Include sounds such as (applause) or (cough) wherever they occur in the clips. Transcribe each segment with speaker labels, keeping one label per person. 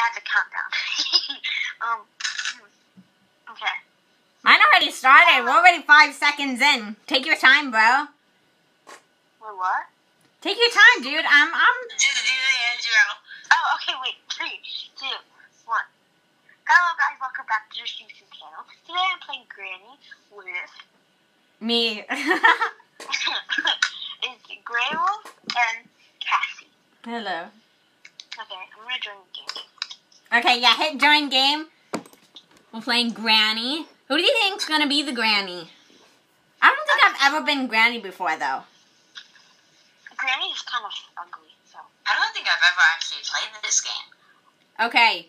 Speaker 1: That's a countdown. (laughs) um. hmm, Okay.
Speaker 2: Mine already started. We're already five seconds in. Take your time, bro.
Speaker 1: Wait, what?
Speaker 2: Take your time, dude. I'm I'm
Speaker 3: Just do the intro.
Speaker 1: Oh, okay. Wait. Three, two, one. Hello, guys. Welcome back to the YouTube channel. Today I'm playing Granny with
Speaker 2: me. (laughs) (laughs)
Speaker 1: it's Grey Wolf and Cassie.
Speaker 2: Hello.
Speaker 1: Okay, I'm gonna join the game.
Speaker 2: Okay, yeah, hit join game. We're playing Granny. Who do you think's gonna be the Granny? I don't think I've ever been Granny before though.
Speaker 1: Granny is kind of ugly, so.
Speaker 3: I don't think I've ever actually played this game.
Speaker 2: Okay.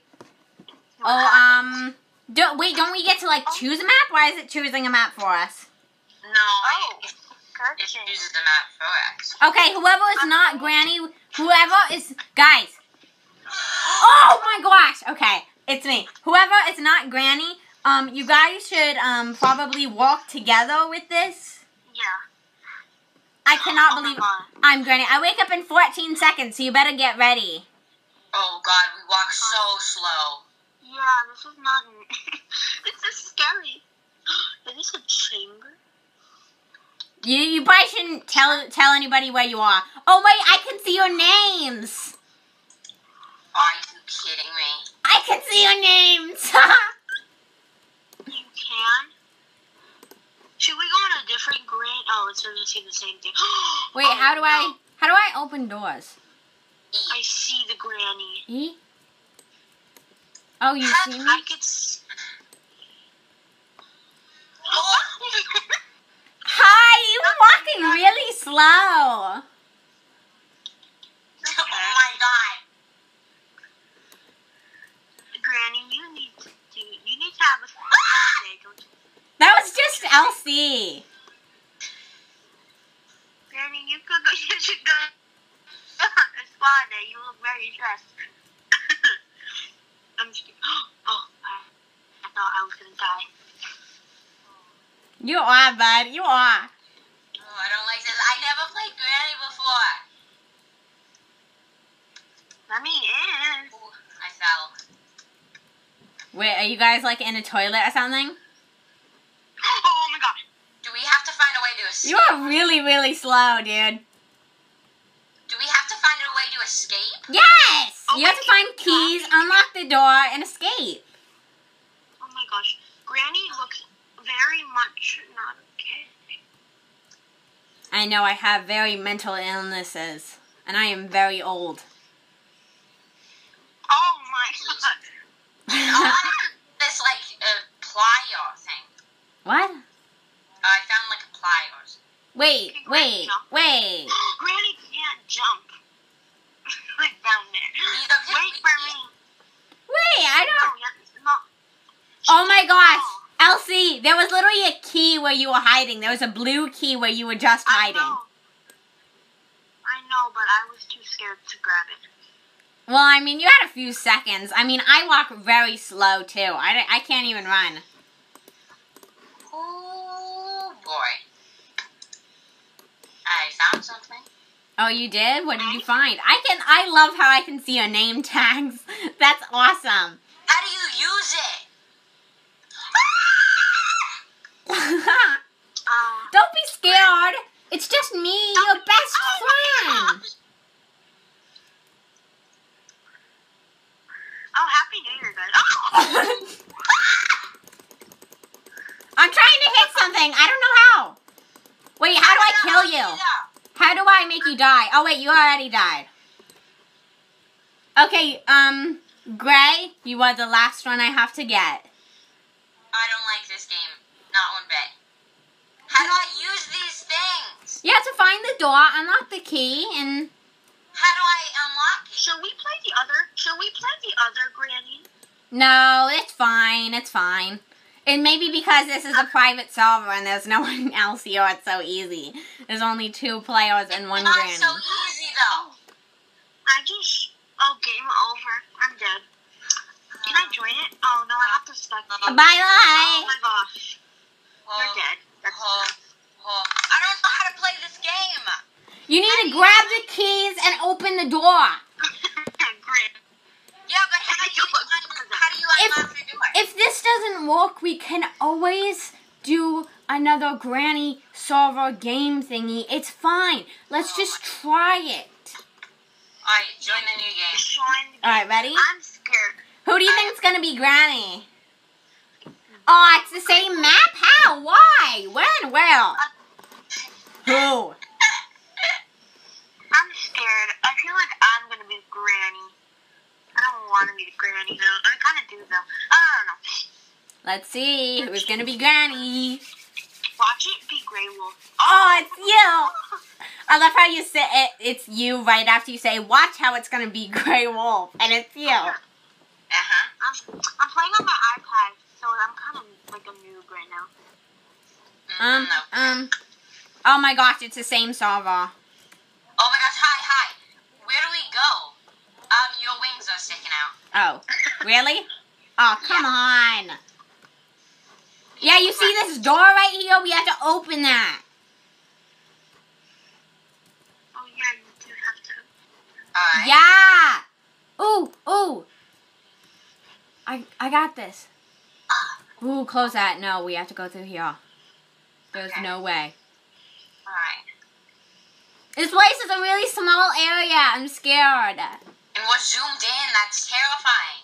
Speaker 1: What
Speaker 2: Oh,
Speaker 1: happens?
Speaker 2: um, do, wait, don't we get to like choose a map? Why is it choosing a map for us?
Speaker 3: No,
Speaker 1: Oh,
Speaker 3: it, it
Speaker 1: Gretchen.
Speaker 3: uses the map for us.
Speaker 2: Okay, whoever is not Granny, whoever is guys. Oh my gosh. Okay, it's me. Whoever is not Granny, um, you guys should um probably walk together with this.
Speaker 1: Yeah.
Speaker 2: I cannot
Speaker 1: Oh
Speaker 2: believe I'm Granny. I wake up in 14 seconds, so you better get ready.
Speaker 3: Oh god, we walk so slow.
Speaker 1: Yeah, this is not. (laughs) this is scary. (gasps) Is this a chamber?
Speaker 2: You you probably shouldn't tell tell anybody where you are. Oh wait, I can see your names.
Speaker 3: Are you kidding me?
Speaker 2: I can see your names. (laughs)
Speaker 1: You can. Should we go on a different grade? Oh, it's gonna say the same thing. (gasps)
Speaker 2: wait,
Speaker 1: Oh,
Speaker 2: how do I how do I open doors?
Speaker 1: I
Speaker 3: E.
Speaker 1: see the granny.
Speaker 2: E. Oh, you
Speaker 1: I-
Speaker 2: see me?
Speaker 1: I could. S- (laughs)
Speaker 2: Hi, you're (laughs) walking really slow.
Speaker 3: oh my god.
Speaker 1: Granny, you need to do. You need to have a spa ah! day, don't you?
Speaker 2: That was just LC.
Speaker 1: Granny, you could go. (laughs) You should go. a spa day. You look very stressed. (laughs) I'm just kidding. (gasps) Oh, I, I thought I was gonna die.
Speaker 2: You are, bud. You are.
Speaker 3: Oh, I don't like this. I never played Granny before.
Speaker 1: Let me in.
Speaker 3: Ooh, I fell.
Speaker 2: Wait, are you guys like in a toilet or something?
Speaker 1: Oh my god.
Speaker 3: Do we have to find a way to escape?
Speaker 2: You are really, really slow, dude.
Speaker 3: Do we have to find a way to escape?
Speaker 2: Yes!
Speaker 1: Oh
Speaker 2: You have to find
Speaker 1: God.
Speaker 2: keys, unlock the door, and escape.
Speaker 1: Oh my gosh. Granny looks very much not okay.
Speaker 2: I know I have very mental illnesses, and I am very old.
Speaker 1: Oh my god.
Speaker 3: I want this like uh, plier thing.
Speaker 2: what?
Speaker 3: Uh, I found like a pliers.
Speaker 2: Wait, wait, wait. (gasps)
Speaker 1: Granny can't jump. like down there. Wait for me.
Speaker 2: Wait, I don't.
Speaker 1: no.
Speaker 2: Oh my gosh. LC, there was literally a key where you were hiding. There was a blue key where you were just
Speaker 1: I
Speaker 2: hiding.
Speaker 1: know. I know, but I was too scared to grab it.
Speaker 2: Well, I mean, you had a few seconds. I mean, I walk very slow too. I, I can't even run.
Speaker 3: Oh boy. I found something.
Speaker 2: Oh, you did? What did you find? I can. I love how I can see your name (laughs) tags. That's awesome.
Speaker 3: How do you use it? (laughs)
Speaker 1: Um,
Speaker 2: Don't be scared. It's just me, your best
Speaker 1: oh
Speaker 2: friend.
Speaker 1: Oh, happy New Year, guys. Oh! (laughs)
Speaker 2: I'm trying to hit something. I don't know how. Wait, how do I kill you? How do I make you die? Oh wait, you already died. Okay, um, Gray, you are the last one I have to get.
Speaker 3: I don't like this game. Not one bit. How do I use these things?
Speaker 2: You have to find the door, unlock the key, and
Speaker 3: How do I unlock it?
Speaker 1: Shall we play the other? Shall we play the other Granny?
Speaker 2: no, it's fine. It's fine. And maybe because this is a private server and there's no (laughs) one else here, it's so easy. There's only two players and one
Speaker 3: Not
Speaker 2: granny.
Speaker 3: so easy though.
Speaker 1: I just. Oh, game over. I'm dead. Can I join it? Oh no, I have to spec.
Speaker 2: Bye-bye.
Speaker 1: Oh my gosh,
Speaker 3: Oh,
Speaker 1: you're dead. That's
Speaker 3: oh. I don't know how to play this game.
Speaker 2: You need to grab the keys and open the door. (laughs)
Speaker 3: Yeah, but how do you (laughs)
Speaker 2: look, we can always do another Granny Solver game thingy. It's fine. Let's just try it.
Speaker 3: Alright, join the new game.
Speaker 2: All right, ready?
Speaker 1: I'm scared.
Speaker 2: Who do you think's gonna be Granny? Oh, it's the same map? How? Why? When? Where? Uh, Who?
Speaker 1: I'm scared. I feel like I'm gonna be Granny. I don't want to be the Granny though. I kind of do though. I don't know.
Speaker 2: Let's see who's gonna be Granny.
Speaker 1: Watch it be Grey Wolf.
Speaker 2: Oh, it's you. I love how you say it. It's you right after you say, "Watch how it's gonna be (laughs) Grey Wolf," and it's you.
Speaker 3: Uh huh.
Speaker 1: I'm, I'm playing on my iPad, so I'm kind of like a noob right now.
Speaker 2: Um, um. Oh my gosh, it's the same server.
Speaker 3: Oh my gosh, hi, hi. Where do we go? Um, your wings are sticking out.
Speaker 2: Oh, really? Oh, (laughs) come on. Yeah, you see this door right here? We have to open that.
Speaker 1: Oh yeah, you do have to.
Speaker 3: Alright.
Speaker 2: Yeah. Ooh, ooh. I I got this. Ah. Ooh, close that. No, we have to go through here. There's
Speaker 3: Okay.
Speaker 2: no way.
Speaker 3: Alright.
Speaker 2: This place is a really small area. I'm scared.
Speaker 3: And we're zoomed in. That's terrifying.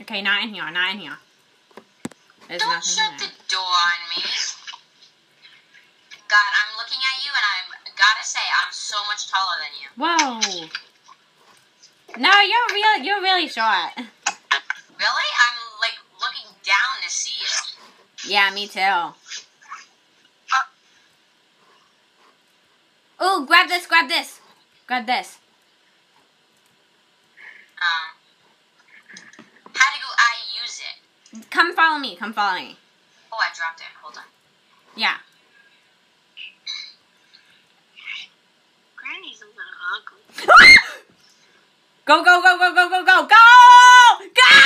Speaker 2: Okay, not in here. Not in here. There's
Speaker 3: Don't shut the door on me. God, I'm looking at you, and I'm gotta say, I'm so much taller than you.
Speaker 2: Whoa. No, you're real. You're really short.
Speaker 3: Really? I'm like looking down to see you.
Speaker 2: Yeah, me too. Uh. Ooh, grab this. Grab this. Grab this.
Speaker 3: Um, how do I use it?
Speaker 2: Come follow me. Come follow me.
Speaker 3: Oh, I dropped it. Hold on.
Speaker 2: Yeah.
Speaker 1: Granny's a little ugly. (laughs)
Speaker 2: Go, go, go, go, go, go, go, go! Go!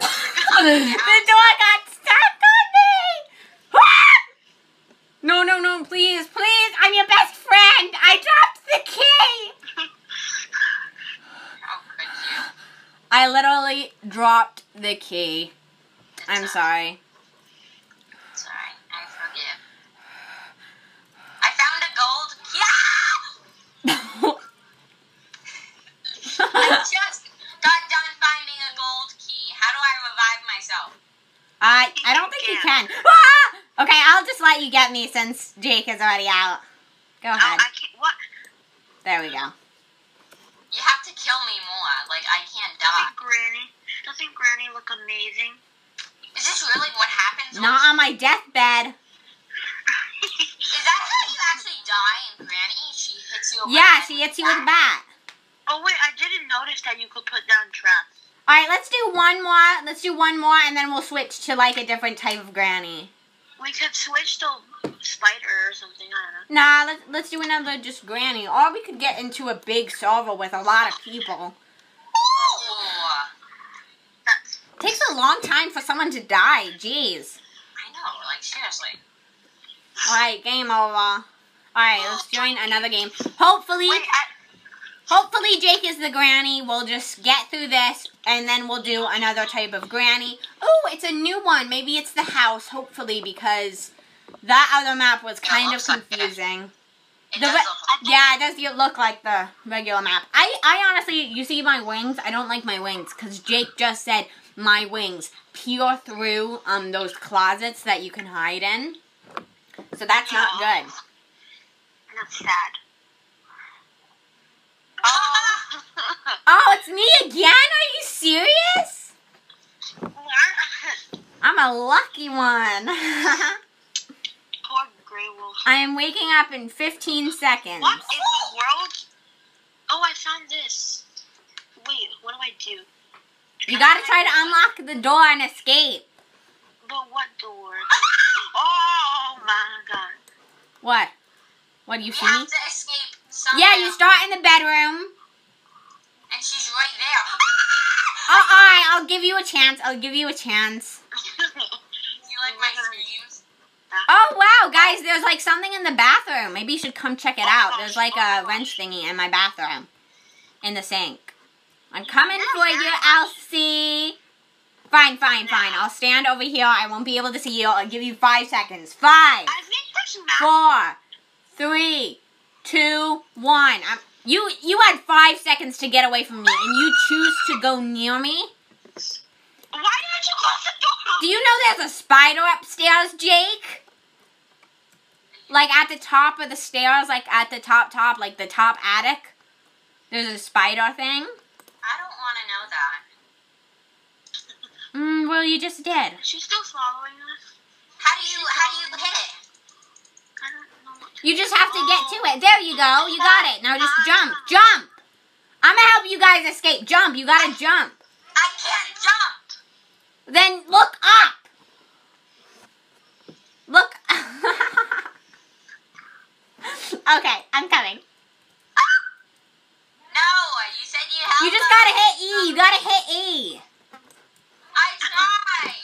Speaker 2: (coughs) the door got stuck on me! (laughs) No, no, no, please, please, I'm your best friend! I dropped the key! (laughs)
Speaker 3: How could you?
Speaker 2: I literally dropped the key.
Speaker 3: It's
Speaker 2: I'm
Speaker 3: all-
Speaker 2: sorry.
Speaker 3: It's alright. I forgive. I found a gold. Yeah! (laughs) I just got done finding a gold key. How do I revive myself?
Speaker 2: I I don't think you can. (laughs) Ah! (laughs) Okay, I'll just let you get me since Jake is already out. Go
Speaker 1: Oh,
Speaker 2: ahead.
Speaker 1: I can't. What?
Speaker 2: There we go.
Speaker 3: You have to kill me more. Like I can't die.
Speaker 1: Doesn't Granny? Doesn't Granny look amazing?
Speaker 3: Is this really what happens?
Speaker 2: Not on my deathbed. (laughs)
Speaker 3: Is that how you actually die in Granny? She hits you.
Speaker 2: Yeah,
Speaker 3: the head
Speaker 2: she
Speaker 3: with
Speaker 2: hits you with a
Speaker 3: bat.
Speaker 2: bat.
Speaker 1: oh wait, I didn't notice that you could put down traps.
Speaker 2: All right, let's do one more. Let's do one more, and then we'll switch to like a different type of granny.
Speaker 1: We could switch to spider or something. I don't know.
Speaker 2: Nah, let's let's do another just granny, or we could get into a big server with a lot of people.
Speaker 3: Oh,
Speaker 1: That's
Speaker 2: takes a long time for someone to die. Jeez.
Speaker 3: I know. Like seriously.
Speaker 2: All right, game over. All right, let's join another game. Hopefully,
Speaker 1: wait. I,
Speaker 2: hopefully Jake is the granny. We'll just get through this, and then we'll do another type of granny. Oh, it's a new one. Maybe it's the house. Hopefully, because that other map was kind of
Speaker 3: looks like it.
Speaker 2: confusing.
Speaker 3: It
Speaker 2: The Yeah, it does you look like the regular map. I, I honestly, you see my wings? I don't like my wings because Jake just said my wings peer through um those closets that you can hide in. So that's not good.
Speaker 1: that's sad. Oh. (laughs)
Speaker 2: Oh, it's me again? Are you serious? I'm a lucky one. (laughs)
Speaker 1: Poor Grey Wolf.
Speaker 2: I am waking up in 15 seconds.
Speaker 1: What in the world? Oh, I found this. Wait, what do I do?
Speaker 2: You gotta try to unlock the door and escape.
Speaker 1: But what door? Oh my god.
Speaker 2: What? What do you
Speaker 3: We
Speaker 2: see
Speaker 3: have to escape somehow.
Speaker 2: Yeah, you start in the bedroom.
Speaker 3: And she's right there.
Speaker 2: Oh, alright, I'll give you a chance. I'll give you a chance. (laughs)
Speaker 3: you like my screams?
Speaker 2: Oh wow, guys, there's like something in the bathroom. Maybe you should come check it out. Oh there's like a wrench thingy in my bathroom. In the sink. I'm coming for you, LC. Fine, fine, fine. I'll stand over here. I won't be able to see you. I'll give you five seconds. Five,
Speaker 1: I think this map.
Speaker 2: four, three, two, one. I'm, you you had five seconds to get away from me, and you choose to go near me.
Speaker 1: Why didn't you close the door?
Speaker 2: Do you know there's a spider upstairs, Jake? Like at the top of the stairs, like at the top top, like the top attic. There's a spider thing.
Speaker 3: I don't want to know that.
Speaker 2: Mm, well, you just did.
Speaker 1: She's still following us.
Speaker 3: How do you how do you hit it?
Speaker 1: I don't know. What to
Speaker 2: You just have to get to it. There you go. You got it. Now just jump. Jump. I'm gonna help you guys escape. Jump. You gotta jump.
Speaker 3: I can't jump.
Speaker 2: Then look up. Look. (laughs) okay, I'm coming.
Speaker 3: No, you said you helped.
Speaker 2: You just gotta hit E. You gotta hit E.
Speaker 3: I tried.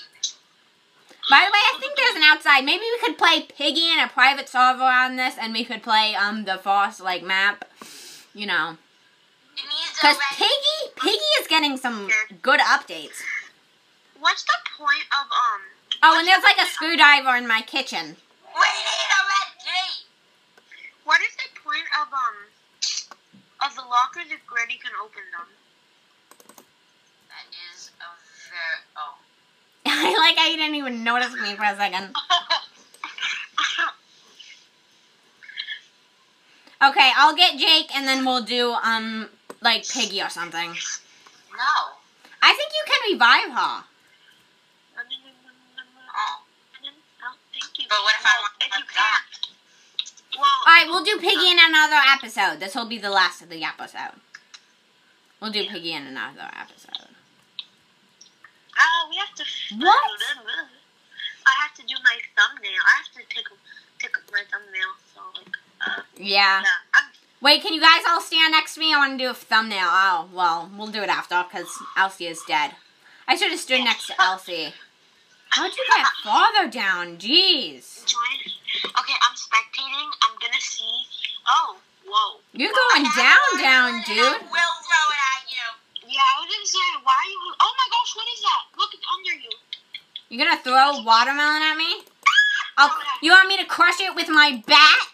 Speaker 2: By the way, I think there's an outside. Maybe we could play Piggy in a private server on this, and we could play um the Frost like map. You know,
Speaker 3: It needs a
Speaker 2: because. Piggy Piggy is getting some good updates.
Speaker 1: What's the point of um?
Speaker 2: Oh, and there's like a screwdriver in my kitchen.
Speaker 3: We need a red key.
Speaker 1: What is the point of um of the lockers if Granny can open them?
Speaker 2: Even notice me for a second. Okay, I'll get Jake, and then we'll do um like Piggy or something.
Speaker 3: No.
Speaker 2: I think you can revive her.
Speaker 3: Oh.
Speaker 1: No, thank you.
Speaker 3: But what if I want
Speaker 1: if you can't? Well,
Speaker 2: All right, we'll do Piggy in another episode. This will be the last of the episode. We'll do Piggy in another episode.
Speaker 1: We have to.
Speaker 2: What? (laughs)
Speaker 1: I have to do my thumbnail. I have to take take my thumbnail. So like, uh,
Speaker 2: Yeah.
Speaker 1: yeah.
Speaker 2: Wait, can you guys all stand next to me? I want to do a thumbnail. Oh, well, we'll do it after because LC is dead. I should have stood next to LC. How'd you get farther down? Jeez.
Speaker 1: Okay, I'm spectating. I'm gonna see. Oh, whoa.
Speaker 2: You're going down, down, dude.
Speaker 3: I will throw it at you.
Speaker 1: Yeah, I was gonna say, why are you? Oh my gosh, what is that? Look, it's under you.
Speaker 2: You're gonna throw watermelon at me? I'll, you want me to crush it with my bat?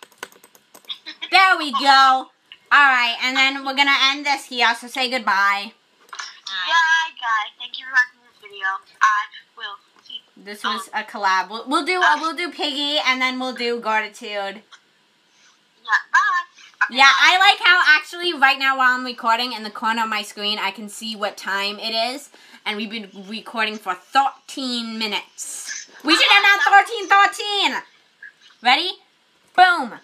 Speaker 2: There we go. Alright, and then we're gonna end this here, so say goodbye.
Speaker 1: Yeah, guys. Thank you for watching this video. I will see.
Speaker 2: This was a collab. We'll, we'll do uh, we'll do Piggy, and then we'll do Gratitude. Yeah, I like how actually right now while I'm recording in the corner of my screen, I can see what time it is, and we've been recording for 13 minutes. We should end on 13 13. Ready? Boom.